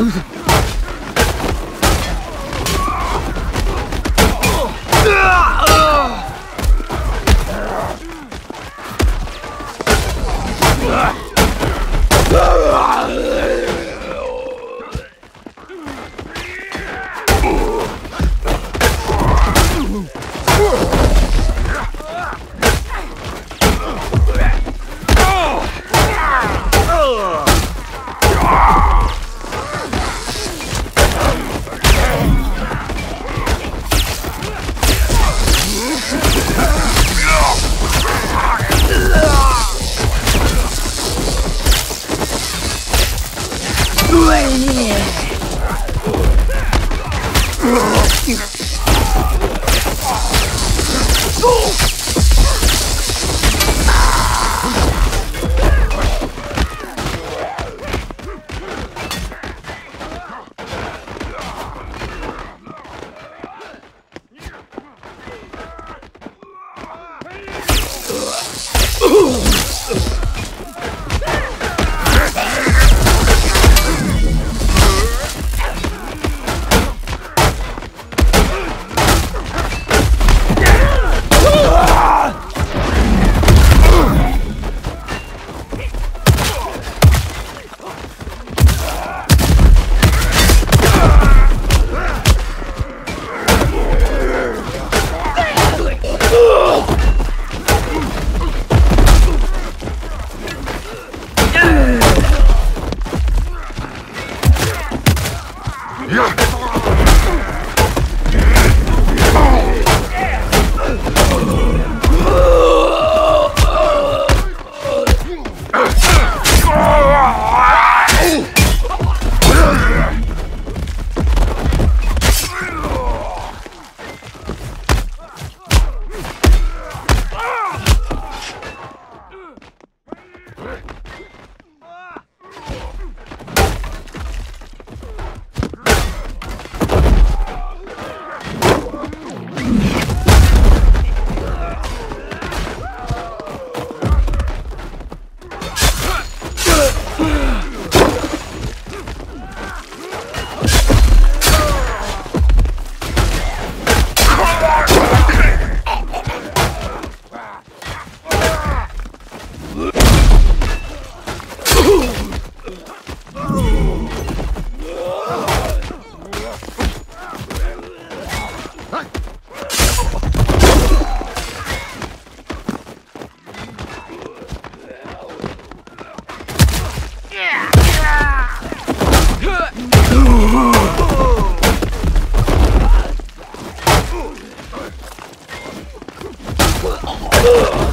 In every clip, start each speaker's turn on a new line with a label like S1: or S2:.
S1: Oh, Yeah. Uh!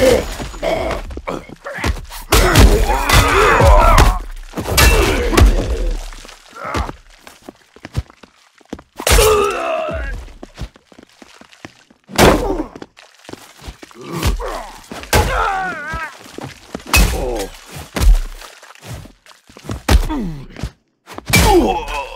S1: Ugh. Ooh.